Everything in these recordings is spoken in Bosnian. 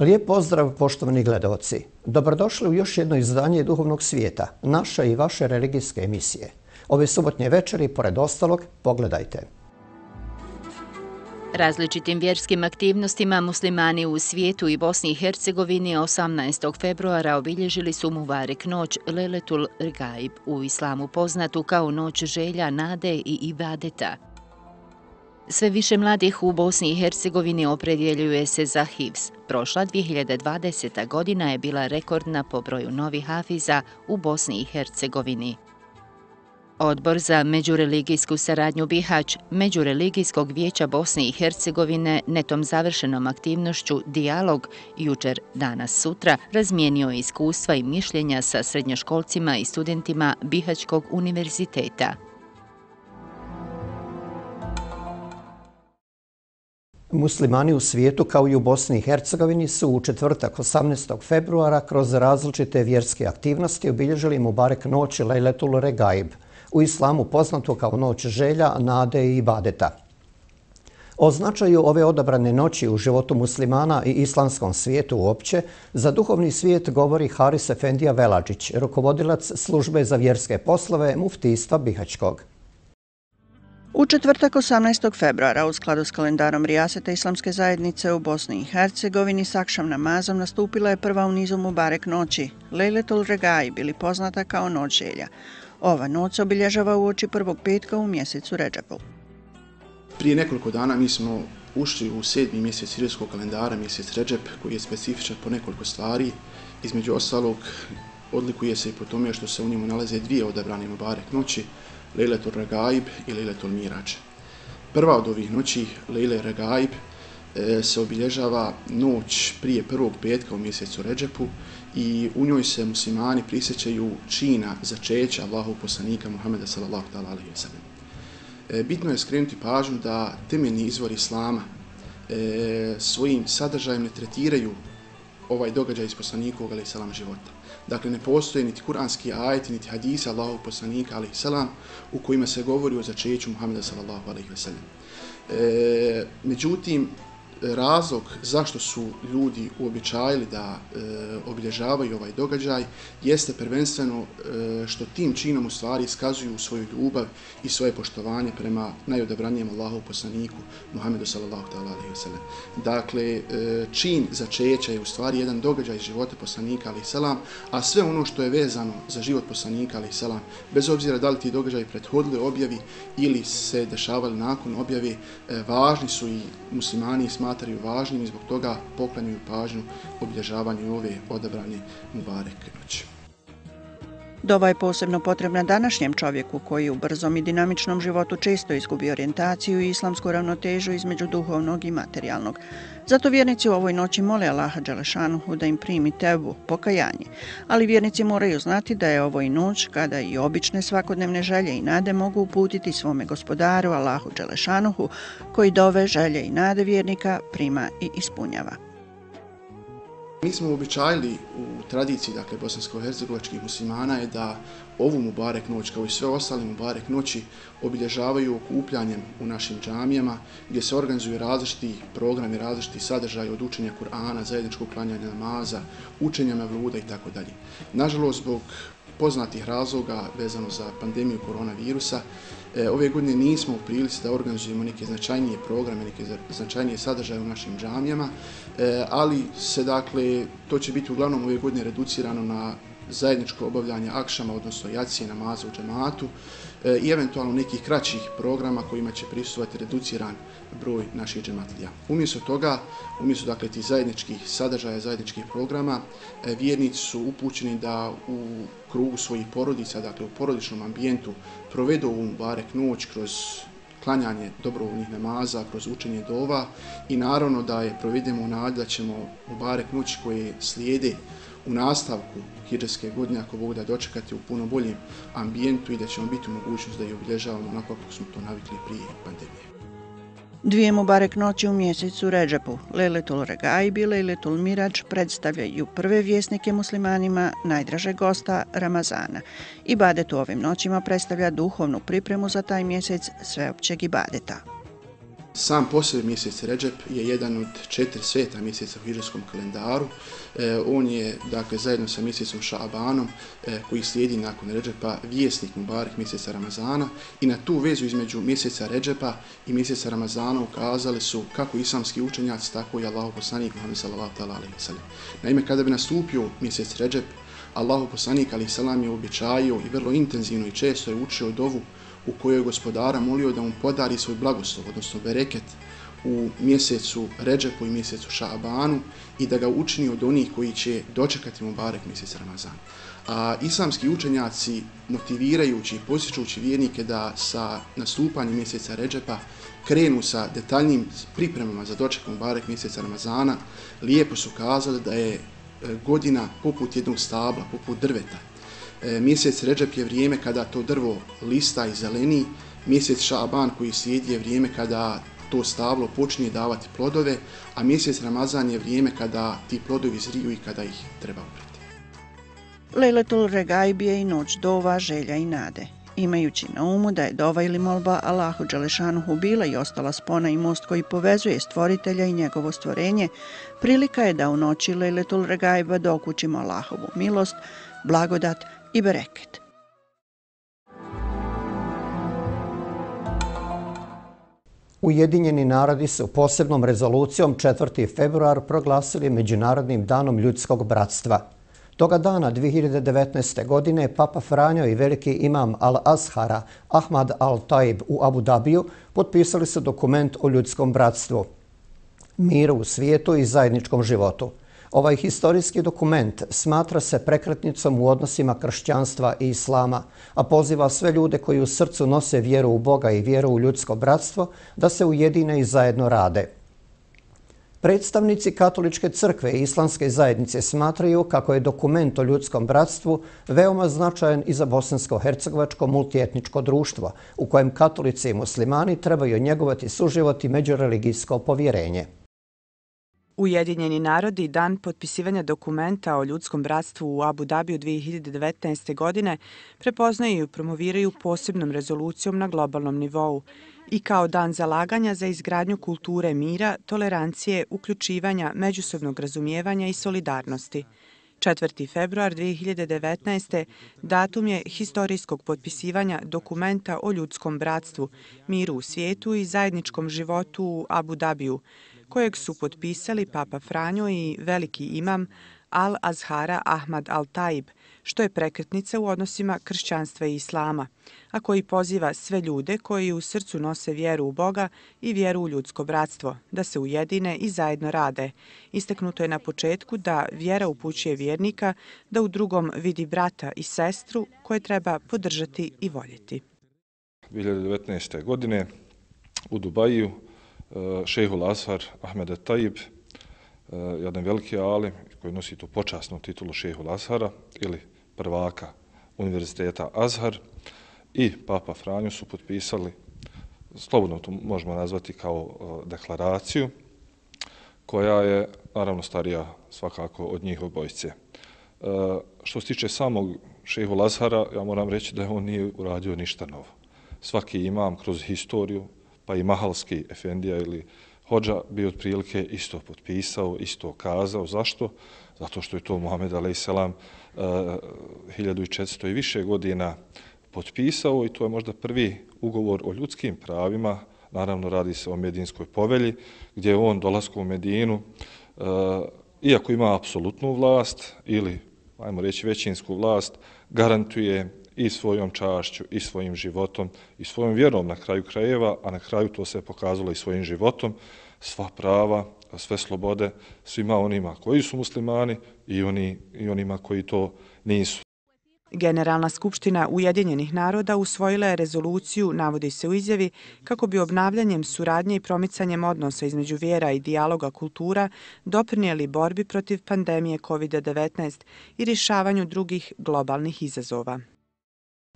Lijep pozdrav poštovani gledalci. Dobrodošli u još jedno izdanje Duhovnog svijeta, naše i vaše religijske emisije. Ove subotnje večeri, pored ostalog, pogledajte. Različitim vjerskim aktivnostima muslimani u svijetu i Bosni i Hercegovini 18. februara obilježili su Muvarek noć Leletul Rgaib, u islamu poznatu kao noć želja, nade i ibadeta. Sve više mladih u Bosni i Hercegovini opredjeljuje se za HIVS. Prošla 2020. godina je bila rekordna po broju novih hafiza u Bosni i Hercegovini. Odbor za međureligijsku saradnju Bihać Međureligijskog vijeća Bosne i Hercegovine netom završenom aktivnošću Dialog jučer danas sutra razmijenio iskustva i mišljenja sa srednjoškolcima i studentima Bihaćkog univerziteta. Muslimani u svijetu kao i u Bosni i Hercegovini su u četvrtak 18. februara kroz različite vjerske aktivnosti obilježili Mubarek noć Lejletul Regaib, u islamu poznato kao noć želja, nade i badeta. O značaju ove odabrane noći u životu muslimana i islamskom svijetu uopće, za duhovni svijet govori Haris Efendija Velađić, rukovodilac službe za vjerske poslove Muftistva Bihaćkog. U četvrtak 18. februara u skladu s kalendarom Rijaseta Islamske zajednice u Bosni i Hercegovini s akšam namazom nastupila je prva u nizu Mubarek noći, Lejletul Regaj, bili poznata kao noć želja. Ova noć se obilježava u oči prvog petka u mjesecu Ređepu. Prije nekoliko dana mi smo ušli u sedmi mjesec sirijskog kalendara, mjesec Ređep, koji je specifičan po nekoliko stvari. Između ostalog, odlikuje se i po tome što se u njemu nalaze dvije odabrane Mubarek noći, Lejletul Regaib i Lejletul Mirač. Prva od ovih noći, Lejle Regaib, e, se obilježava noć prije prvog petka u mjesecu Ređepu i u njoj se muslimani prisjećaju čina začeća Allahov poslanika Muhammeda sallallahu ta'ala alaihi wa sallam. E, bitno je skrenuti pažnju da temeljni izvor Islama e, svojim sadržajem ne tretiraju ovaj događaj iz poslanikovog alaihi sallam života. Dakle, ne postoje niti kuranski ajeti, niti hadisa Allahov poslanika, alaihi salam, u kojima se govori o začeću Muhammeda sallallahu alaihi wa sallam. E, međutim, razlog zašto su ljudi uobičajili da e, obilježavaju ovaj događaj jeste prvenstveno e, što tim činom u stvari iskazuju svoju ljubav i svoje poštovanje prema najodabranijem Allahov poslaniku Muhammedu sallallahu ta'ala alaihi wasallam. Dakle, e, čin začeća je u stvari jedan događaj iz života poslanika alaihi salam, a sve ono što je vezano za život poslanika alaihi salam, bez obzira da li ti događaj prethodili objavi ili se dešavali nakon objave, e, važni su i muslimani i smatraju važnim i zbog toga poklanjuju pažnju obilježavanju ove odabrane Mubarek noći. Dova je posebno potrebna današnjem čovjeku koji u brzom i dinamičnom životu često izgubi orijentaciju i islamsku ravnotežu između duhovnog i materijalnog. Zato vjernici u ovoj noći mole Allaha Đelešanuhu da im primi tebu, pokajanje. Ali vjernici moraju znati da je ovo i noć kada i obične svakodnevne želje i nade mogu uputiti svome gospodaru Allahu Đelešanuhu koji dove želje i nade vjernika prima i ispunjava. Mi smo običajili u tradiciji dakle, bosansko-hercegovačkih muslimana je da ovu Mubarek noć kao i sve ostale Mubarek noći obilježavaju okupljanjem u našim džamijama gdje se organizuju različiti programi, različiti sadržaj od učenja Kur'ana, zajedničkog klanjanja namaza, učenja mevluda i tako dalje. Nažalost, zbog poznatih razloga vezano za pandemiju koronavirusa, E, ove godine nismo u prilici da organizujemo neke značajnije programe, neke značajnije sadržaje u našim džamijama, e, ali se dakle, to će biti uglavnom ove godine reducirano na zajedničko obavljanje akšama, odnosno jacije namaza u džamatu E, i eventualno nekih kraćih programa kojima će prisustovati reduciran broj naših džematlija. Umjesto toga, umjesto dakle ti zajedničkih sadržaja, zajedničkih programa, e, vjernici su upućeni da u krugu svojih porodica, dakle u porodičnom ambijentu, provedu ovu barek noć kroz klanjanje dobrovoljnih namaza, kroz učenje dova i naravno da je provedemo nad da ćemo u barek noći koje slijede u nastavku hiđarske godine, ako Bog da dočekati u puno boljem ambijentu i da ćemo biti u mogućnost da je obilježavamo onako kako smo to navikli prije pandemije. Dvije Mubarek noći u mjesecu Ređepu, Leletul Regaib i Leletul Mirač predstavljaju prve vjesnike muslimanima najdraže gosta Ramazana. Ibadet u ovim noćima predstavlja duhovnu pripremu za taj mjesec sveopćeg ibadeta. Sam posebno mjesec Ređep je jedan od četiri sveta mjeseca u hiđarskom kalendaru. E, on je, dakle, zajedno sa mjesecom Šabanom, e, koji slijedi nakon Ređepa, vjesnik Mubarak mjeseca Ramazana i na tu vezu između mjeseca Ređepa i mjeseca Ramazana ukazali su kako islamski učenjaci, tako i Allahu poslanik Muhammed sallallahu alaihi wa sallam. Naime, kada bi nastupio mjesec Ređep, Allahu poslanik alaihi salam je običajio i vrlo intenzivno i često je učio dovu u kojoj je gospodara molio da mu podari svoj blagoslov, odnosno bereket u mjesecu Ređepu i mjesecu Šabanu i da ga učini od onih koji će dočekati mu barek mjesec Ramazan. A islamski učenjaci motivirajući i posjećući vjernike da sa nastupanjem mjeseca Ređepa krenu sa detaljnim pripremama za doček mu barek mjeseca Ramazana, lijepo su kazali da je e, godina poput jednog stabla, poput drveta, E, mjesec Ređep je vrijeme kada to drvo lista i zeleni, mjesec Šaban koji slijedi je vrijeme kada to stablo počinje davati plodove, a mjesec Ramazan je vrijeme kada ti plodovi zriju i kada ih treba ubrati. Lejletul Regaib je i noć dova, želja i nade. Imajući na umu da je dova ili molba Allahu Đelešanuhu bila i ostala spona i most koji povezuje stvoritelja i njegovo stvorenje, prilika je da u noći Lejletul Regaiba dokućimo Allahovu milost, blagodat, i bereket. Ujedinjeni narodi su posebnom rezolucijom 4. februar proglasili Međunarodnim danom ljudskog bratstva. Toga dana 2019. godine Papa Franjo i veliki imam Al-Azhara Ahmad Al-Taib u Abu Dhabiju potpisali su dokument o ljudskom bratstvu, miru u svijetu i zajedničkom životu. Ovaj historijski dokument smatra se prekretnicom u odnosima kršćanstva i islama, a poziva sve ljude koji u srcu nose vjeru u Boga i vjeru u ljudsko bratstvo da se ujedine i zajedno rade. Predstavnici Katoličke crkve i islamske zajednice smatraju kako je dokument o ljudskom bratstvu veoma značajan i za bosansko-hercegovačko multietničko društvo, u kojem katolici i muslimani trebaju njegovati suživot i međureligijsko povjerenje. Ujedinjeni narodi dan potpisivanja dokumenta o ljudskom bratstvu u Abu Dhabiju 2019. godine prepoznaju i promoviraju posebnom rezolucijom na globalnom nivou i kao dan zalaganja za izgradnju kulture mira, tolerancije, uključivanja, međusobnog razumijevanja i solidarnosti. 4. februar 2019. datum je historijskog potpisivanja dokumenta o ljudskom bratstvu, miru u svijetu i zajedničkom životu u Abu Dhabiju, kojeg su potpisali Papa Franjo i veliki imam Al-Azhara Ahmad Al-Taib, što je prekretnica u odnosima kršćanstva i islama, a koji poziva sve ljude koji u srcu nose vjeru u Boga i vjeru u ljudsko bratstvo, da se ujedine i zajedno rade. Isteknuto je na početku da vjera upućuje vjernika da u drugom vidi brata i sestru koje treba podržati i voljeti. 2019. godine u Dubaju Eh, šehul šehu Ashar Ahmed Taib, eh, jedan veliki alim koji nosi tu počasnu titulu šehul Ashara ili prvaka univerziteta Azhar i Papa Franju su potpisali, slobodno to možemo nazvati kao eh, deklaraciju, koja je naravno starija svakako od njih obojce. Što se tiče samog šehu Lazhara, ja moram reći da on nije uradio ništa novo. Svaki imam kroz historiju pa i Mahalski efendija ili Hođa bi otprilike isto potpisao, isto kazao. Zašto? Zato što je to Muhammed A.S. 1400 eh, i više godina potpisao i to je možda prvi ugovor o ljudskim pravima. Naravno, radi se o Medinskoj povelji, gdje on dolasku u Medinu, eh, iako ima apsolutnu vlast ili, ajmo reći, većinsku vlast, garantuje i svojom čašću, i svojim životom, i svojom vjerom na kraju krajeva, a na kraju to se pokazalo i svojim životom, sva prava, sve slobode svima onima koji su muslimani i, oni, i onima koji to nisu. Generalna skupština Ujedinjenih naroda usvojila je rezoluciju, navodi se u izjavi, kako bi obnavljanjem suradnje i promicanjem odnosa između vjera i dijaloga kultura doprinijeli borbi protiv pandemije COVID-19 i rješavanju drugih globalnih izazova.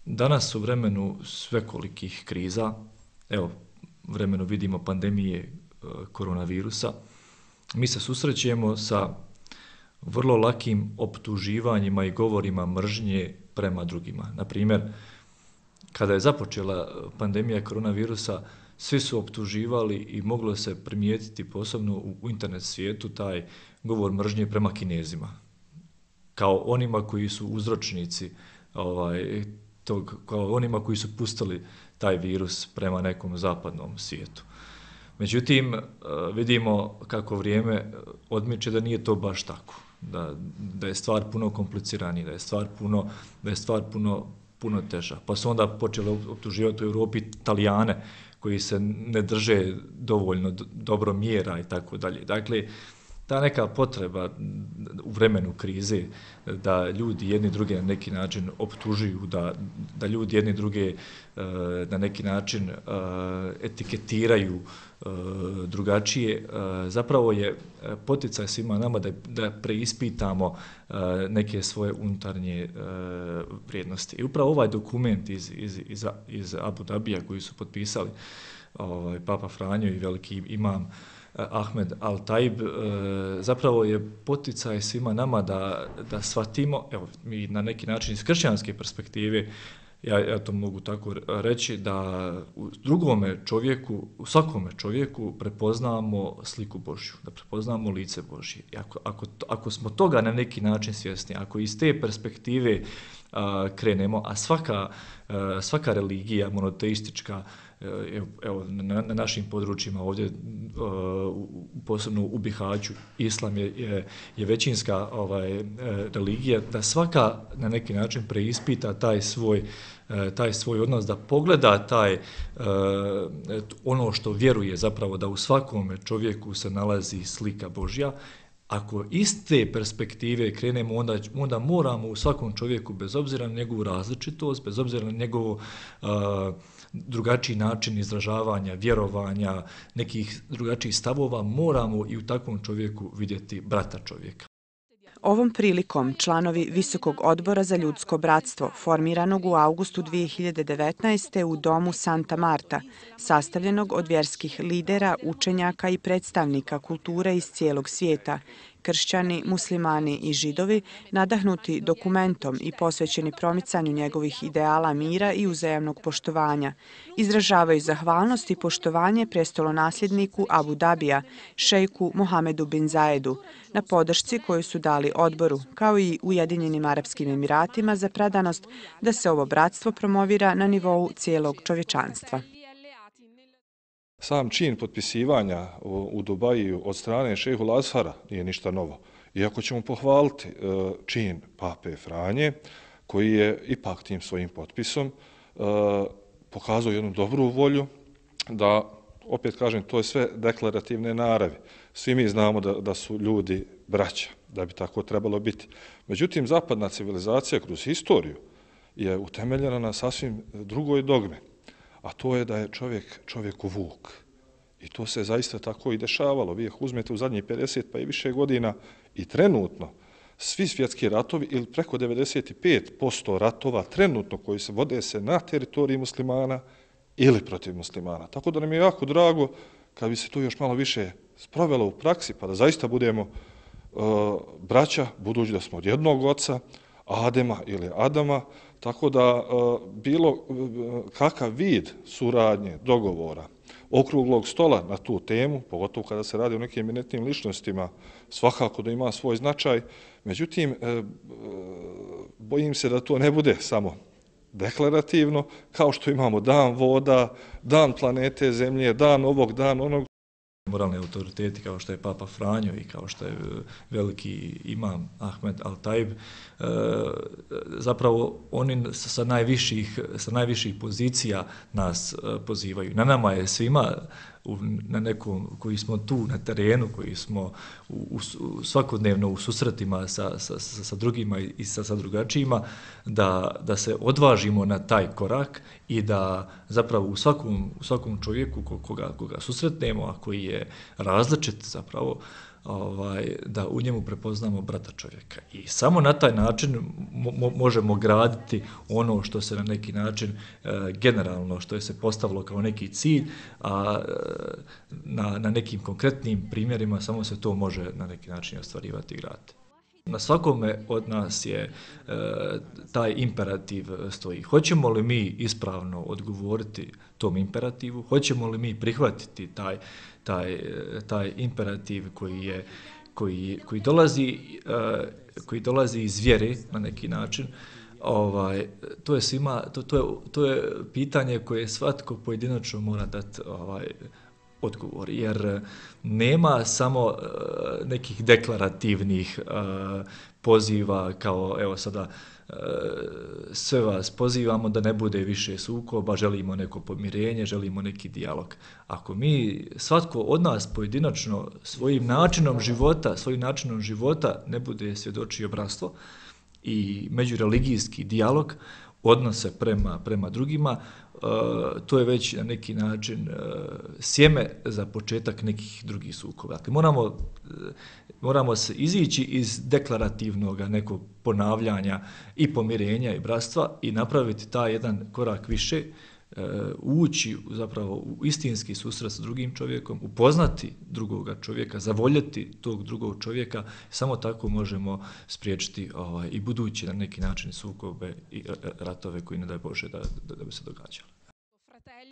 Danas u vremenu svekolikih kriza, evo, vremenu vidimo pandemije e, koronavirusa, mi se susrećemo sa vrlo lakim optuživanjima i govorima mržnje prema drugima. Na primjer, kada je započela pandemija koronavirusa, svi su optuživali i moglo se primijetiti posebno u internet svijetu taj govor mržnje prema kinezima. Kao onima koji su uzročnici, ovaj, tog, kao onima koji su pustili taj virus prema nekom zapadnom svijetu. Međutim, e, vidimo kako vrijeme e, odmiče da nije to baš tako. Da, da je stvar puno kompliciranija, da je stvar puno, da je stvar puno, puno teža. Pa su onda počeli optuživati u Europi italijane koji se ne drže dovoljno dobro mjera i tako dalje. Dakle, ta neka potreba u vremenu krize da ljudi jedni druge na neki način optužuju, da, da ljudi jedni druge e, na neki način e, etiketiraju e, drugačije, zapravo je poticaj svima nama da, da preispitamo neke svoje unutarnje vrijednosti. I upravo ovaj dokument iz, iz, iz, iz Abu Dhabija koji su potpisali ovaj, Papa Franjo i veliki imam Eh, Ahmed Al-Taib, e, zapravo je poticaj svima nama da, da shvatimo, evo, mi na neki način iz kršćanske perspektive, ja, ja to mogu tako reći, da u drugome čovjeku, u svakome čovjeku prepoznamo sliku Božju, da prepoznamo lice Božje. I ako, ako, ako smo toga na neki način svjesni, ako iz te perspektive a, krenemo, a svaka, a, svaka religija monoteistička, e, evo, evo na, na našim područjima ovdje uh, posebno u Bihaću islam je, je, je većinska ovaj e, religija da svaka na neki način preispita taj svoj e, taj svoj odnos da pogleda taj e, ono što vjeruje zapravo da u svakom čovjeku se nalazi slika Božja Ako iz te perspektive krenemo, onda, onda moramo u svakom čovjeku, bez obzira na njegovu različitost, bez obzira na njegovu uh, drugačiji način izražavanja, vjerovanja, nekih drugačijih stavova, moramo i u takvom čovjeku vidjeti brata čovjeka. Ovom prilikom članovi Visokog odbora za ljudsko bratstvo, formiranog u augustu 2019. u domu Santa Marta, sastavljenog od vjerskih lidera, učenjaka i predstavnika kulture iz cijelog svijeta, kršćani, muslimani i židovi, nadahnuti dokumentom i posvećeni promicanju njegovih ideala mira i uzajemnog poštovanja, izražavaju zahvalnost i poštovanje prestolonasljedniku Abu Dabija, šejku Mohamedu bin Zaedu, na podršci koju su dali odboru, kao i Ujedinjenim Arabskim Emiratima za predanost da se ovo bratstvo promovira na nivou cijelog čovječanstva. Sam čin potpisivanja u Dubaju od strane šehu Lazhara nije ništa novo. Iako ćemo pohvaliti e, čin pape Franje, koji je ipak tim svojim potpisom e, pokazao jednu dobru volju da, opet kažem, to je sve deklarativne naravi. Svi mi znamo da, da su ljudi braća, da bi tako trebalo biti. Međutim, zapadna civilizacija kroz historiju je utemeljena na sasvim drugoj dogme a to je da je čovjek čovjeku vuk. I to se zaista tako i dešavalo. Vi ih uzmete u zadnjih 50 pa i više godina i trenutno svi svjetski ratovi ili preko 95% ratova trenutno koji se vode se na teritoriji muslimana ili protiv muslimana. Tako da nam je jako drago kad bi se to još malo više sprovelo u praksi pa da zaista budemo e, braća budući da smo od jednog oca, Adema ili Adama, tako da e, bilo e, kakav vid suradnje, dogovora, okruglog stola na tu temu, pogotovo kada se radi o nekim eminentnim ličnostima, svakako da ima svoj značaj. Međutim, e, bojim se da to ne bude samo deklarativno, kao što imamo dan voda, dan planete Zemlje, dan ovog, dan onog, moralne autoriteti kao što je Papa Franjo i kao što je e, veliki imam Ahmed Al-Taib, e, zapravo oni sa najviših, sa najviših pozicija nas e, pozivaju. Na nama je svima u, na nekom koji smo tu na terenu, koji smo u, u, svakodnevno u susretima sa, sa, sa, drugima i sa, sa drugačijima, da, da se odvažimo na taj korak i da zapravo u svakom, u svakom čovjeku koga, koga susretnemo, a koji je različit zapravo, ovaj, da u njemu prepoznamo brata čovjeka. I samo na taj način mo možemo graditi ono što se na neki način e, generalno, što je se postavilo kao neki cilj, a e, na, na nekim konkretnim primjerima samo se to može na neki način ostvarivati i graditi. Na svakome od nas je e, taj imperativ stoji. Hoćemo li mi ispravno odgovoriti tom imperativu? Hoćemo li mi prihvatiti taj, taj, taj imperativ koji je koji, koji, dolazi, e, koji dolazi iz vjere na neki način, ovaj, to je svima, to, to, je, to je pitanje koje svatko pojedinačno mora dati ovaj, odgovor, jer eh, nema samo eh, nekih deklarativnih eh, poziva kao evo sada sve vas pozivamo da ne bude više sukoba, želimo neko pomirenje, želimo neki dijalog. Ako mi svatko od nas pojedinačno svojim načinom života, svojim načinom života ne bude svjedočio bratstvo i međureligijski dijalog, odnose prema, prema drugima, E, to je već na neki način e, sjeme za početak nekih drugih sukova. Dakle, moramo, e, moramo se izići iz deklarativnog nekog ponavljanja i pomirenja i bratstva i napraviti taj jedan korak više, Eh, ući zapravo u istinski susret s drugim čovjekom, upoznati drugoga čovjeka, zavoljeti tog drugog čovjeka, samo tako možemo spriječiti ovaj, i budući na neki način sukobe i e, e, ratove koji ne daj Bože da, da, da bi se događali.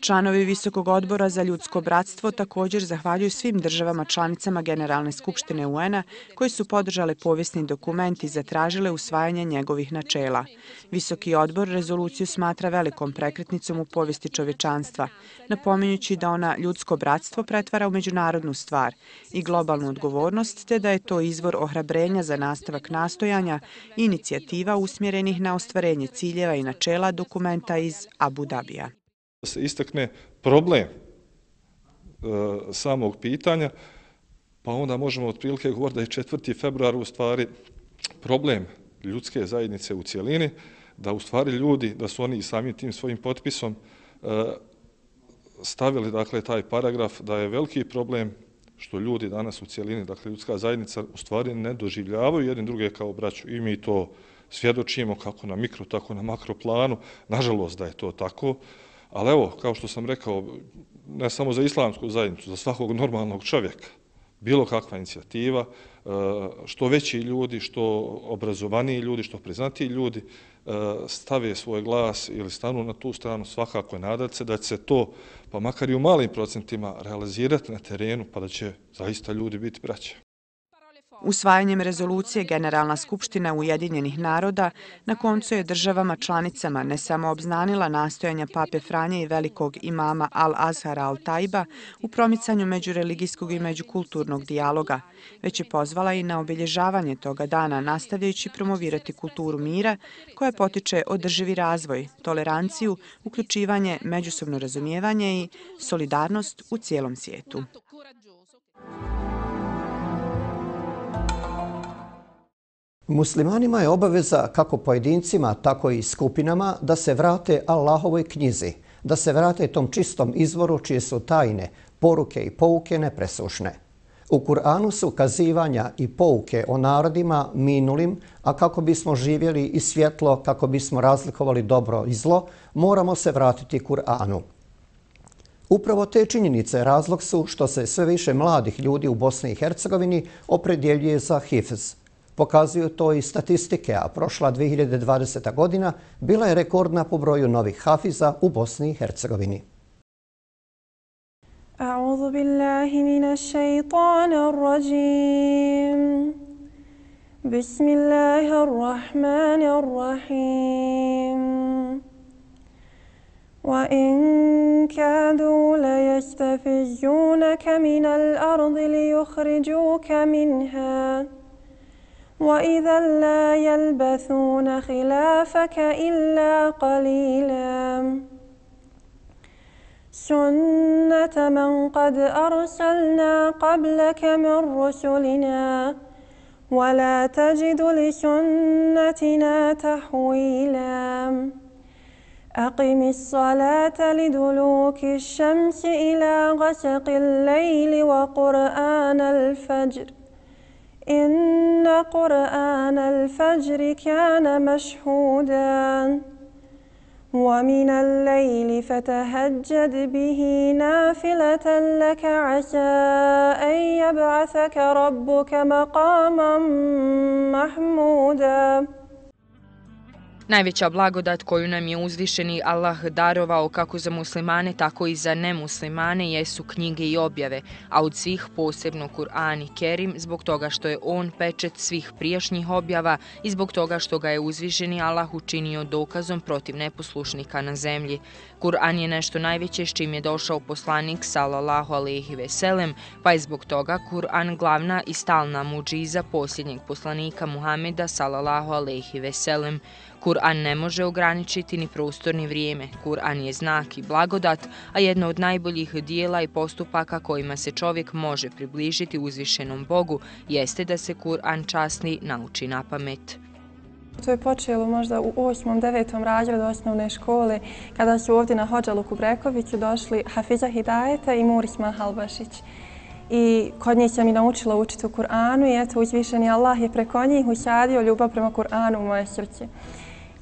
Članovi Visokog odbora za ljudsko bratstvo također zahvaljuju svim državama članicama Generalne skupštine UN-a koji su podržale povijesni dokument i zatražile usvajanje njegovih načela. Visoki odbor rezoluciju smatra velikom prekretnicom u povijesti čovječanstva, napominjući da ona ljudsko bratstvo pretvara u međunarodnu stvar i globalnu odgovornost, te da je to izvor ohrabrenja za nastavak nastojanja i inicijativa usmjerenih na ostvarenje ciljeva i načela dokumenta iz Abu Se istakne problem e, samog pitanja, pa onda možemo otprilike govoriti da je 4. februar u stvari problem ljudske zajednice u cijelini, da u stvari ljudi, da su oni samim tim svojim potpisom e, stavili dakle taj paragraf da je veliki problem što ljudi danas u cijelini, dakle ljudska zajednica u stvari ne doživljavaju jedni druge kao braću i mi to svjedočimo kako na mikro, tako na makro planu. Nažalost da je to tako. Ali evo, kao što sam rekao, ne samo za islamsku zajednicu, za svakog normalnog čovjeka, bilo kakva inicijativa, e, što veći ljudi, što obrazovaniji ljudi, što priznatiji ljudi e, stave svoj glas ili stanu na tu stranu, svakako je nadat se da će se to, pa makar i u malim procentima, realizirati na terenu, pa da će zaista ljudi biti braće. Usvajanjem rezolucije Generalna skupština Ujedinjenih naroda na koncu je državama članicama ne samo obznanila nastojanja Pape Franje i velikog imama Al-Azhara Al-Tajba u promicanju međureligijskog i međukulturnog dijaloga, već je pozvala i na obilježavanje toga dana nastavljajući promovirati kulturu mira koja potiče održivi razvoj, toleranciju, uključivanje, međusobno razumijevanje i solidarnost u cijelom svijetu. Muslimanima je obaveza kako pojedincima, tako i skupinama da se vrate Allahovoj knjizi, da se vrate tom čistom izvoru čije su tajne, poruke i pouke nepresušne. U Kur'anu su kazivanja i pouke o narodima minulim, a kako bismo živjeli i svjetlo, kako bismo razlikovali dobro i zlo, moramo se vratiti Kur'anu. Upravo te činjenice razlog su što se sve više mladih ljudi u Bosni i Hercegovini opredjeljuje za hifz, Pokazuju to i statistike, a prošla 2020. godina bila je rekordna po broju novih hafiza u Bosni i Hercegovini. أعوذ بالله من الشيطان الرجيم بسم الله الرحمن الرحيم وإن كادوا ليستفزونك من الأرض ليخرجوك منها وإذا لا يلبثون خلافك إلا قليلا سنة من قد أرسلنا قبلك من رسلنا ولا تجد لسنتنا تحويلا أقم الصلاة لدلوك الشمس إلى غسق الليل وقرآن الفجر إن قرآن الفجر كان مشهودا. ومن الليل فتهجد به نافلة لك عسى أن يبعثك ربك مقاما محمودا. Najveća blagodat koju nam je uzvišeni Allah darovao kako za muslimane, tako i za nemuslimane jesu knjige i objave, a od svih posebno Kur'an i Kerim zbog toga što je on pečet svih prijašnjih objava i zbog toga što ga je uzvišeni Allah učinio dokazom protiv neposlušnika na zemlji. Kur'an je nešto najveće s čim je došao poslanik sallallahu alaihi veselem, pa je zbog toga Kur'an glavna i stalna muđiza posljednjeg poslanika Muhameda sallallahu alaihi veselem. Kur'an ne može ograničiti ni prostor ni vrijeme. Kur'an je znak i blagodat, a jedno od najboljih dijela i postupaka kojima se čovjek može približiti uzvišenom Bogu jeste da se Kur'an časni nauči na pamet. To je počelo možda u osmom, devetom razredu osnovne škole, kada su ovdje na Hođaluku Brekoviću došli Hafiza Hidajeta i Muris Mahalbašić. I kod njih sam i naučila učiti u Kur'anu i eto, uzvišeni Allah je preko njih usadio ljubav prema Kur'anu u moje srce.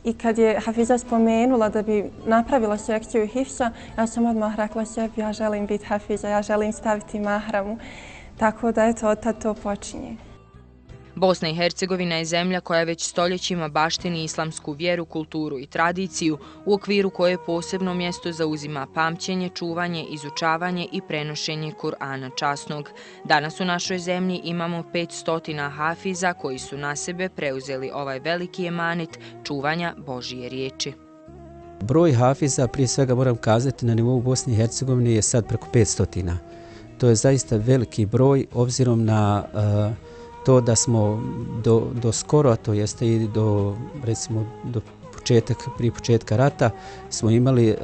I kad je Hafiza spomenula da bi napravila sekciju Hifsa, ja sam odmah rekla sebi, ja želim biti Hafiza, ja želim staviti mahramu. Tako da, eto, od tad to počinje. Bosna i Hercegovina je zemlja koja već stoljećima baštini islamsku vjeru, kulturu i tradiciju, u okviru koje posebno mjesto zauzima pamćenje, čuvanje, izučavanje i prenošenje Kur'ana časnog. Danas u našoj zemlji imamo 500 hafiza koji su na sebe preuzeli ovaj veliki emanet čuvanja Božije riječi. Broj hafiza, prije svega moram kazati, na nivou Bosne i Hercegovine je sad preko 500. To je zaista veliki broj, obzirom na uh, to da smo do, do skoro, to jeste i do, recimo, do početak, prije početka rata, smo imali, e,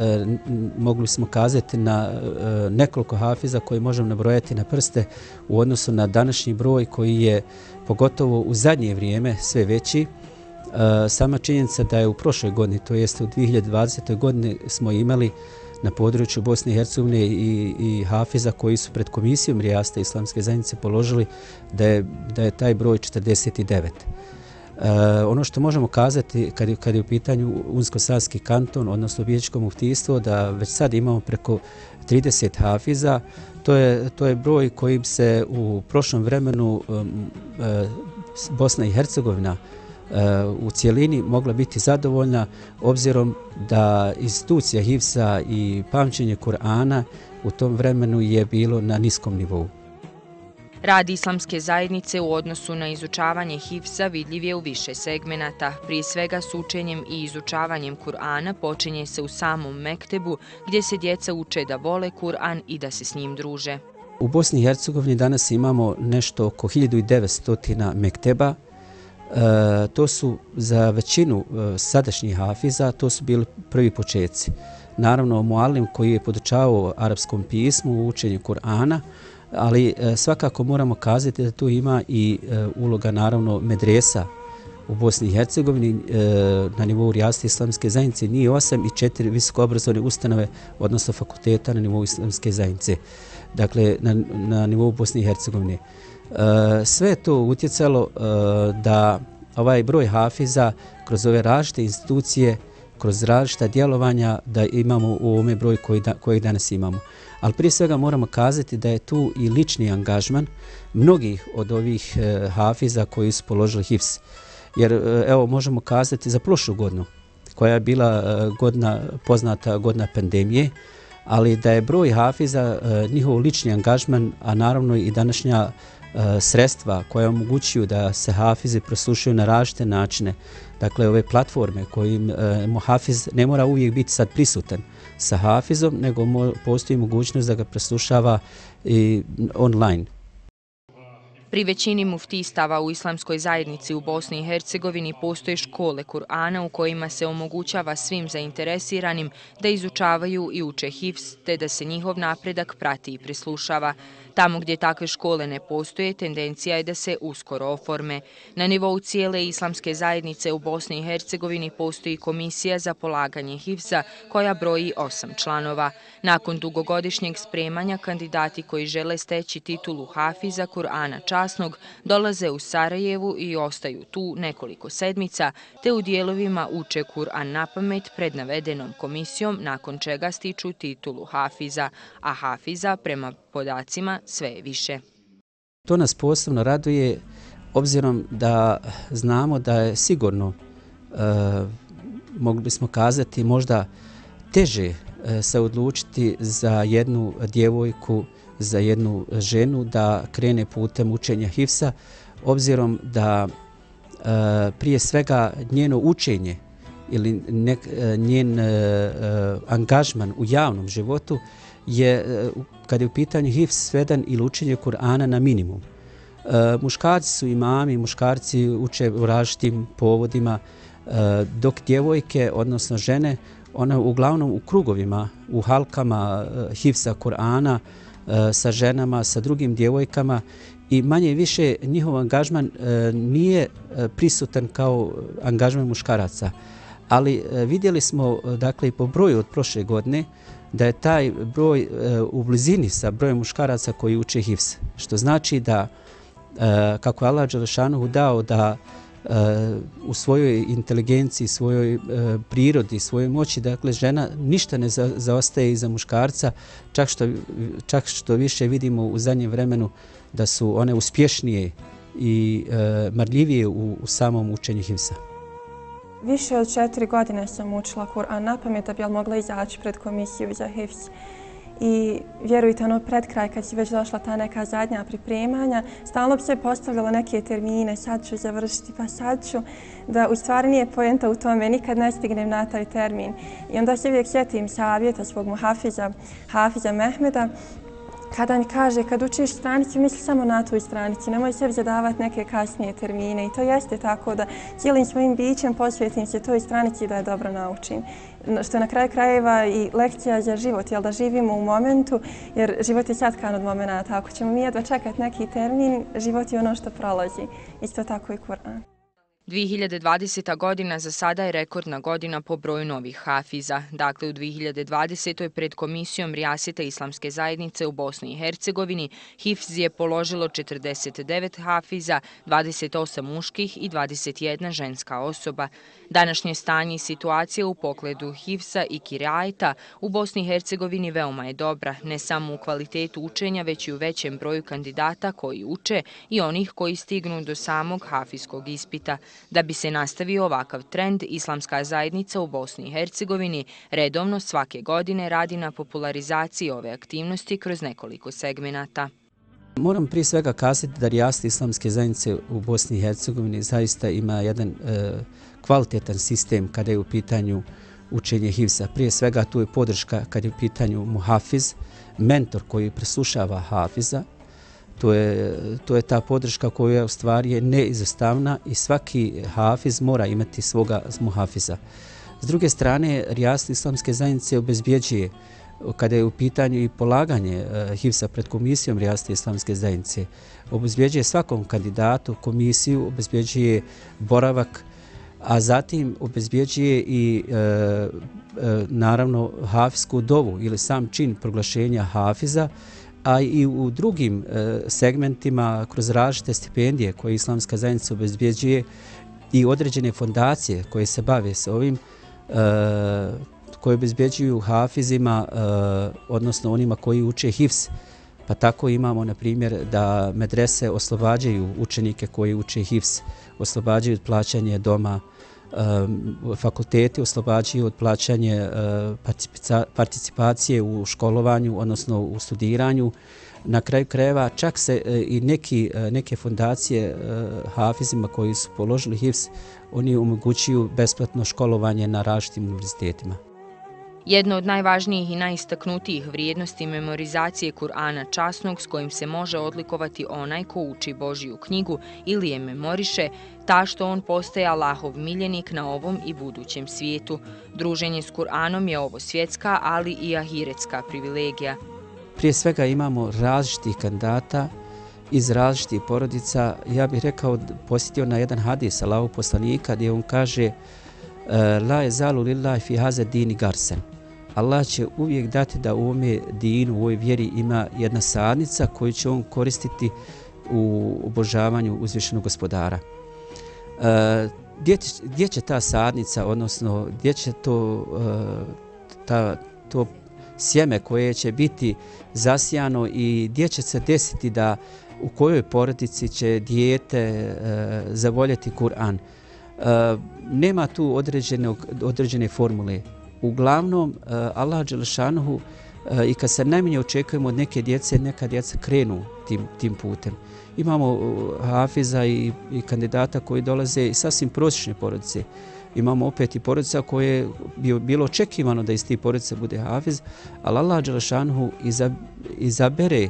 mogli smo kazati na e, nekoliko hafiza koji možemo nabrojati na prste u odnosu na današnji broj koji je pogotovo u zadnje vrijeme sve veći. E, sama činjenica da je u prošloj godini, to jeste u 2020. godini, smo imali na području Bosne i Hercegovine i, i Hafiza koji su pred komisijom Rijasta islamske zajednice položili da je, da je taj broj 49. E, ono što možemo kazati kad je, kad je u pitanju Unsko-Savski kanton, odnosno Biječko muftijstvo, da već sad imamo preko 30 hafiza, to je, to je broj kojim se u prošlom vremenu um, e, Bosna i Hercegovina u cijelini mogla biti zadovoljna obzirom da institucija Hivsa i pamćenje Kur'ana u tom vremenu je bilo na niskom nivou. Rad islamske zajednice u odnosu na izučavanje Hifsa vidljiv je u više segmenata. Prije svega s učenjem i izučavanjem Kur'ana počinje se u samom Mektebu gdje se djeca uče da vole Kur'an i da se s njim druže. U Bosni i Hercegovini danas imamo nešto oko 1900 Mekteba, E, to su za većinu e, sadašnjih hafiza, to su bili prvi početci. Naravno, Mualim koji je podučavao arapskom pismu u učenju Kur'ana, ali e, svakako moramo kazati da tu ima i e, uloga naravno medresa u Bosni i Hercegovini e, na nivou Rijasta islamske zajednice nije osam i četiri visokoobrazovne ustanove, odnosno fakulteta na nivou islamske zajednice. Dakle, na, na nivou Bosne i Hercegovine. E, sve to utjecalo eh, da ovaj broj hafiza kroz ove različite institucije, kroz različita djelovanja da imamo u ovome broju koji, da, koji danas imamo. Ali prije svega moramo kazati da je tu i lični angažman mnogih od ovih e, hafiza koji su položili HIFS. Jer evo možemo kazati za prošlu godinu koja je bila godina, poznata godina pandemije, ali da je broj hafiza, njihov lični angažman, a naravno i današnja E, sredstva koje omogućuju da se hafize preslušaju na različite načine. Dakle, ove platforme kojim e, hafiz ne mora uvijek biti sad prisutan sa hafizom, nego mo, postoji mogućnost da ga preslušava i online. Pri većini muftistava u islamskoj zajednici u Bosni i Hercegovini postoje škole Kur'ana u kojima se omogućava svim zainteresiranim da izučavaju i uče hifz, te da se njihov napredak prati i prislušava. Tamo gdje takve škole ne postoje, tendencija je da se uskoro oforme. Na nivou cijele islamske zajednice u Bosni i Hercegovini postoji komisija za polaganje HIVSA koja broji osam članova. Nakon dugogodišnjeg spremanja, kandidati koji žele steći titulu Hafiza Kur'ana čast časnog dolaze u Sarajevu i ostaju tu nekoliko sedmica, te u dijelovima uče Kur'an na pamet pred navedenom komisijom, nakon čega stiču titulu Hafiza, a Hafiza prema podacima sve je više. To nas posebno raduje obzirom da znamo da je sigurno, e, mogli bismo kazati, možda teže e, se odlučiti za jednu djevojku, za jednu ženu da krene putem učenja Hifsa, obzirom da e, prije svega njeno učenje ili nek, e, njen e, e, angažman u javnom životu je, e, kad je u pitanju Hifs, sveden ili učenje Kur'ana na minimum. E, muškarci su imami, muškarci uče u različitim povodima, e, dok djevojke, odnosno žene, one uglavnom u krugovima, u halkama e, hifsa Kur'ana, E, sa ženama, sa drugim djevojkama i manje i više njihov angažman e, nije e, prisutan kao angažman muškaraca. Ali vidjeli smo dakle, i po broju od prošle godine da je taj broj u blizini sa brojem muškaraca koji uče HIVS. Što znači da kako je Allah Đelešanuhu dao da u svojoj inteligenciji, svojoj e, prirodi, svojoj moći, dakle žena ništa ne zaostaje iza muškarca, čak što, čak što više vidimo u zadnjem vremenu da su one uspješnije i e, marljivije u, u samom učenju Hivsa. Više od četiri godine sam učila Kur'an na pamet da bi mogla izaći pred komisiju za Hivs. I vjerujte, ono pred kraj, kad je već došla ta neka zadnja pripremanja, stalno bi se postavljalo neke termine, sad ću završiti, pa sad ću, da u stvari nije pojenta u tome, nikad ne stignem na taj termin. I onda se uvijek sjetim savjeta svog muhafiza, Hafiza Mehmeda, kada mi kaže kad učiš stranicu, misli samo na toj stranici, nemoj sebi zadavati neke kasnije termine i to jeste tako da cijelim svojim bićem posvjetim se toj stranici da je dobro naučim. Što je na kraju krajeva i lekcija za život, jel da živimo u momentu, jer život je sad od momenta. Ako ćemo mi jedva čekati neki termin, život je ono što prolazi. Isto tako i Kur'an. 2020. godina za sada je rekordna godina po broju novih hafiza. Dakle, u 2020. pred komisijom Rijaseta Islamske zajednice u Bosni i Hercegovini HIFZ je položilo 49 hafiza, 28 muških i 21 ženska osoba. Današnje stanje i situacija u pogledu Hifza i Kirajta u Bosni i Hercegovini veoma je dobra, ne samo u kvalitetu učenja, već i u većem broju kandidata koji uče i onih koji stignu do samog hafizskog ispita. Da bi se nastavio ovakav trend, Islamska zajednica u Bosni i Hercegovini redovno svake godine radi na popularizaciji ove aktivnosti kroz nekoliko segmenata. Moram prije svega kazati da Rijast Islamske zajednice u Bosni i Hercegovini zaista ima jedan e, kvalitetan sistem kada je u pitanju učenje Hivsa. Prije svega tu je podrška kada je u pitanju Muhafiz, mentor koji preslušava Hafiza, to je, to je ta podrška koja u stvari je neizostavna i svaki hafiz mora imati svoga muhafiza. S druge strane, Rijast islamske zajednice obezbjeđuje kada je u pitanju i polaganje e, hivsa pred komisijom Rijasta islamske zajednice, obezbjeđuje svakom kandidatu komisiju, obezbjeđuje boravak, a zatim obezbjeđuje i e, e, naravno hafizsku dovu ili sam čin proglašenja hafiza, a i u drugim e, segmentima kroz različite stipendije koje islamska zajednica obezbjeđuje i određene fondacije koje se bave s ovim, e, koje obezbjeđuju hafizima, e, odnosno onima koji uče HIFS. Pa tako imamo, na primjer, da medrese oslobađaju učenike koji uče HIFS, oslobađaju plaćanje doma, Ehm, fakulteti oslobađaju od plaćanje eh, participacije u školovanju, odnosno u studiranju. Na kraju krajeva čak se eh, i neki, eh, neke fondacije hafizima koji su položili HIFS, oni omogućuju besplatno školovanje na različitim univerzitetima. Jedno od najvažnijih i najistaknutijih vrijednosti memorizacije Kur'ana časnog s kojim se može odlikovati onaj ko uči Božiju knjigu ili je memoriše, ta što on postaje Allahov miljenik na ovom i budućem svijetu. Druženje s Kur'anom je ovo svjetska, ali i ahiretska privilegija. Prije svega imamo različitih kandidata iz različitih porodica. Ja bih rekao, posjetio na jedan hadis Allahov poslanika gdje on kaže La je zalu lillahi fi haze dini garsen. Allah će uvijek dati da u ovome dinu, u ovoj vjeri ima jedna sadnica koju će on koristiti u obožavanju uzvišenog gospodara. E, gdje, gdje će ta sadnica, odnosno gdje će to, e, ta, to sjeme koje će biti zasijano i gdje će se desiti da u kojoj porodici će dijete e, zavoljeti Kur'an. E, nema tu određene formule. Uglavnom, eh, Allah Đelešanuhu eh, i kad se najmanje očekujemo od neke djece, neka djeca krenu tim, tim putem. Imamo eh, hafiza i, i kandidata koji dolaze iz sasvim prosječne porodice. Imamo opet i porodica koje bi bilo očekivano da iz tih porodice bude hafiz, ali Allah Đelšanuhu izabere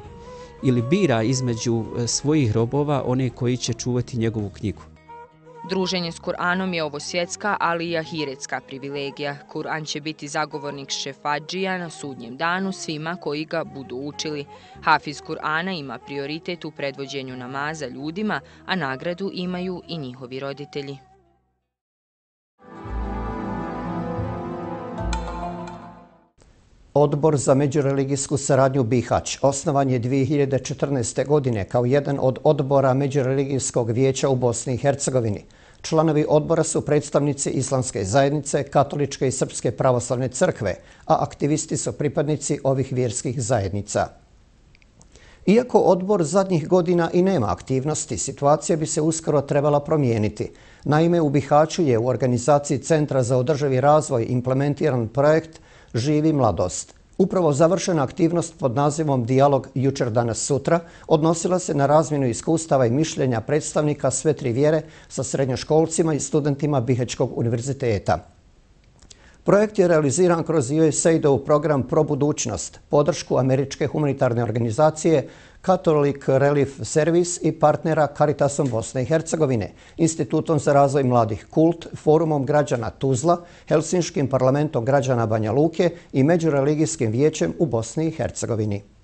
ili bira između svojih robova one koji će čuvati njegovu knjigu. Druženje s Kur'anom je ovo svjetska, ali i ahiretska privilegija. Kur'an će biti zagovornik šefadžija na sudnjem danu svima koji ga budu učili. Hafiz Kur'ana ima prioritet u predvođenju namaza ljudima, a nagradu imaju i njihovi roditelji. Odbor za međureligijsku saradnju Bihać osnovan je 2014. godine kao jedan od odbora Međureligijskog vijeća u Bosni i Hercegovini. Članovi odbora su predstavnici Islamske zajednice, Katoličke i Srpske pravoslavne crkve, a aktivisti su pripadnici ovih vjerskih zajednica. Iako odbor zadnjih godina i nema aktivnosti, situacija bi se uskoro trebala promijeniti. Naime, u Bihaću je u organizaciji Centra za održavi razvoj implementiran projekt Živi mladost. Upravo završena aktivnost pod nazivom Dialog jučer danas sutra odnosila se na razmjenu iskustava i mišljenja predstavnika sve tri vjere sa srednjoškolcima i studentima Bihečkog univerziteta. Projekt je realiziran kroz USAID-ov program Pro budućnost, podršku američke humanitarne organizacije Catholic Relief Service i partnera Caritasom Bosne i Hercegovine, Institutom za razvoj mladih Kult, Forumom građana Tuzla, Helsinškim parlamentom građana Banja Luke i Međureligijskim vijećem u Bosni i Hercegovini.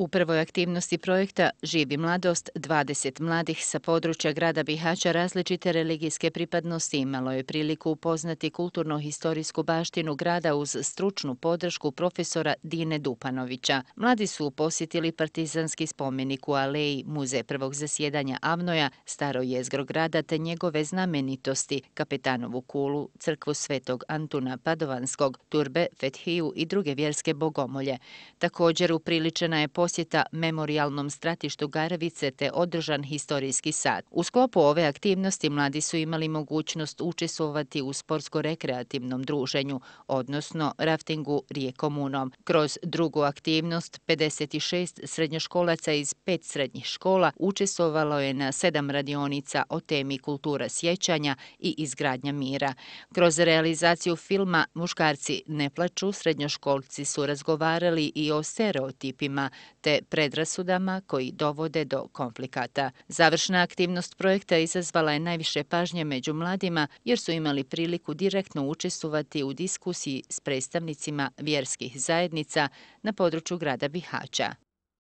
U prvoj aktivnosti projekta Živi mladost, 20 mladih sa područja grada Bihaća različite religijske pripadnosti imalo je priliku upoznati kulturno-historijsku baštinu grada uz stručnu podršku profesora Dine Dupanovića. Mladi su posjetili partizanski spomenik u Aleji, muze prvog zasjedanja Avnoja, staro jezgro grada te njegove znamenitosti, kapetanovu kulu, crkvu svetog Antuna Padovanskog, turbe, fethiju i druge vjerske bogomolje. Također upriličena je posjetila posjeta memorialnom stratištu Garavice te održan historijski sad. U sklopu ove aktivnosti mladi su imali mogućnost učestvovati u sportsko-rekreativnom druženju, odnosno raftingu rijekom Unom. Kroz drugu aktivnost, 56 srednjoškolaca iz pet srednjih škola učestvovalo je na sedam radionica o temi kultura sjećanja i izgradnja mira. Kroz realizaciju filma Muškarci ne plaču, srednjoškolci su razgovarali i o stereotipima te predrasudama koji dovode do komplikata. Završna aktivnost projekta izazvala je najviše pažnje među mladima jer su imali priliku direktno učestvovati u diskusiji s predstavnicima vjerskih zajednica na području grada Bihaća.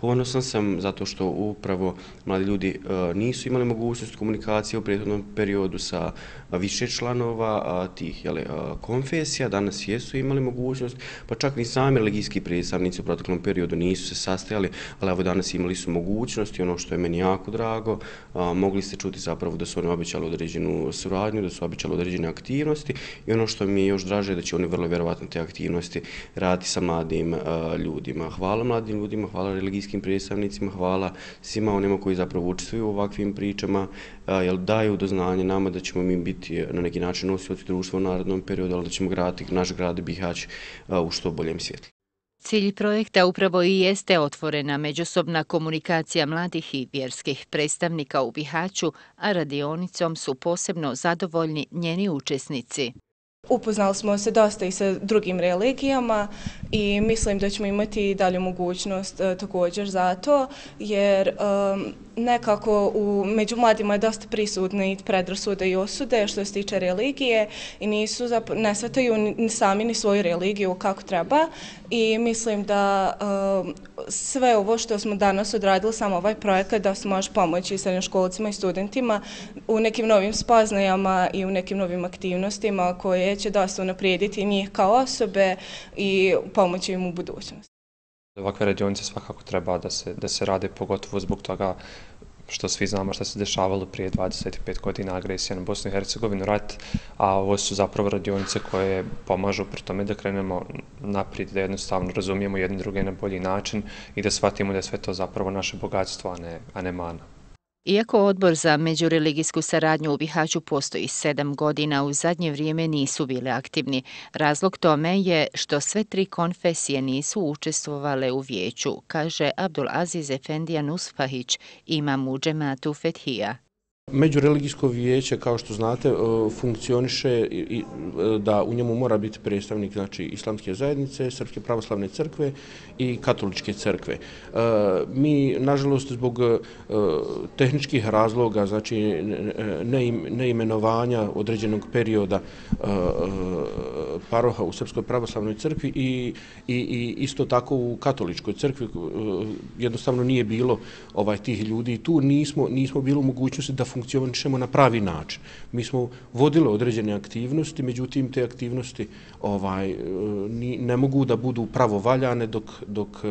Ponosan sam zato što upravo mladi ljudi e, nisu imali mogućnost komunikacije u prethodnom periodu sa više članova tih jeli, e, konfesija, danas jesu imali mogućnost, pa čak ni sami religijski predstavnici u protoklom periodu nisu se sastajali, ali evo danas imali su mogućnost i ono što je meni jako drago, mogli ste čuti zapravo da su oni običali određenu suradnju, da su običali određene aktivnosti i ono što mi je još draže da će oni vrlo vjerovatno te aktivnosti raditi sa mladim e, ljudima. Hvala mladim ljudima, hvala religijskim medijskim predstavnicima, hvala svima onima koji zapravo učestvuju u ovakvim pričama, jer daju do znanja nama da ćemo mi biti na neki način nosioci društva u narodnom periodu, ali da ćemo graditi naš grad Bihać u što boljem svjetlu. Cilj projekta upravo i jeste otvorena međusobna komunikacija mladih i vjerskih predstavnika u Bihaću, a radionicom su posebno zadovoljni njeni učesnici. Upoznali smo se dosta i sa drugim religijama i mislim da ćemo imati dalju mogućnost uh, također za to, jer um, nekako u, među mladima je dosta prisutne i predrasude i osude što se tiče religije i nisu zap, ne svetaju ni sami ni svoju religiju kako treba. I mislim da um, sve ovo što smo danas odradili, samo ovaj projekat, da se može pomoći srednjoškolcima i studentima u nekim novim spoznajama i u nekim novim aktivnostima koje će dosta unaprijediti njih kao osobe i pomoći pomoći im u budućnosti. Ovakve radionice svakako treba da se, da se rade, pogotovo zbog toga što svi znamo što se dešavalo prije 25 godina agresija na Bosnu i Hercegovinu, rat, a ovo su zapravo radionice koje pomažu pri tome da krenemo naprijed, da jednostavno razumijemo jedne druge na bolji način i da shvatimo da je sve to zapravo naše bogatstvo, a ne, a ne mana. Iako odbor za međureligijsku saradnju u Bihaću postoji sedam godina, u zadnje vrijeme nisu bile aktivni. Razlog tome je što sve tri konfesije nisu učestvovale u vijeću, kaže Abdul Aziz Efendija Nusfahić, imam u džematu Fethija. Međureligijsko vijeće, kao što znate, e, funkcioniše e, da u njemu mora biti predstavnik znači, islamske zajednice, Srpske pravoslavne crkve i katoličke crkve. E, mi, nažalost, zbog tehničkih razloga, znači neimenovanja određenog perioda paroha u Srpskoj pravoslavnoj crkvi i, i, i isto tako u katoličkoj crkvi, jednostavno nije bilo ovaj tih ljudi tu, nismo, nismo bilo u mogućnosti da funkcionišemo na pravi način. Mi smo vodili određene aktivnosti, međutim te aktivnosti ovaj e, ni, ne mogu da budu pravovaljane dok, dok e,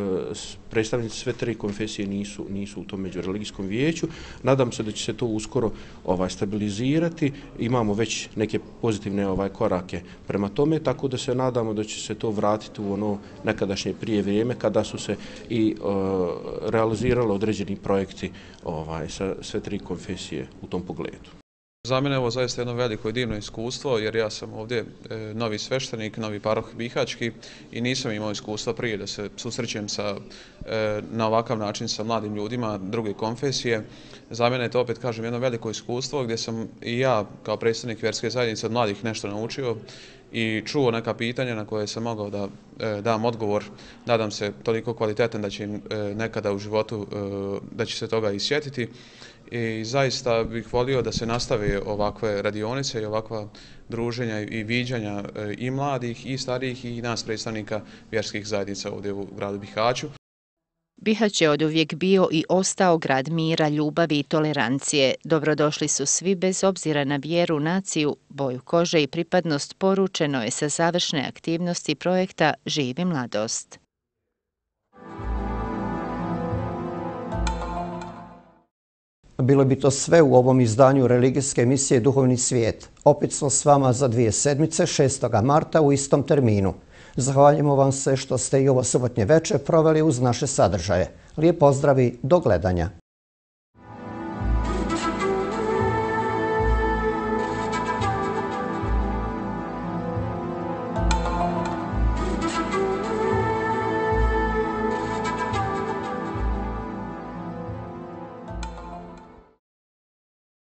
predstavnici sve tri konfesije nisu, nisu u tom međureligijskom vijeću. Nadam se da će se to uskoro ovaj stabilizirati. Imamo već neke pozitivne ovaj korake prema tome, tako da se nadamo da će se to vratiti u ono nekadašnje prije vrijeme kada su se i uh, realizirali određeni projekti ovaj sa sve tri konfesije u tom pogledu. Za mene je ovo zaista jedno veliko i divno iskustvo, jer ja sam ovdje e, novi sveštenik, novi paroh Bihački i nisam imao iskustva prije da se susrećem sa, e, na ovakav način sa mladim ljudima druge konfesije. Za mene je to opet, kažem, jedno veliko iskustvo gdje sam i ja kao predstavnik vjerske zajednice od mladih nešto naučio i čuo neka pitanja na koje sam mogao da e, dam odgovor. Nadam se toliko kvalitetan da će e, nekada u životu, e, da će se toga isjetiti i zaista bih volio da se nastave ovakve radionice i ovakva druženja i viđanja e, i mladih i starijih i nas predstavnika vjerskih zajednica ovdje u gradu Bihaću. Bihać je od uvijek bio i ostao grad mira, ljubavi i tolerancije. Dobrodošli su svi bez obzira na vjeru, naciju, boju kože i pripadnost poručeno je sa završne aktivnosti projekta Živi mladost. Bilo bi to sve u ovom izdanju religijske emisije Duhovni svijet. Opet smo s vama za dvije sedmice, 6. marta u istom terminu. Zahvaljujemo vam se što ste i ovo subotnje večer proveli uz naše sadržaje. Lijep pozdravi, do gledanja.